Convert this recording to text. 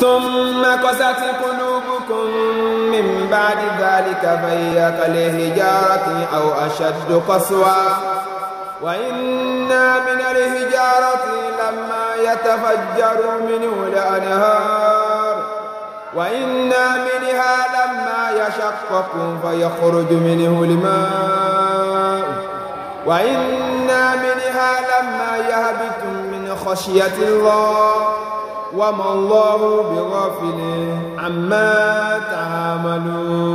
ثم قست قلوبكم من بعد ذلك فهي كالهجارة أو أشد قسوة. وإنا من الهجارة لما يتفجر منه الأنهار. وإنا منها لما يشقق فيخرج منه الماء. وإنا منها لما يهبط من خشية الله. وما الله بغافل عما تعملون.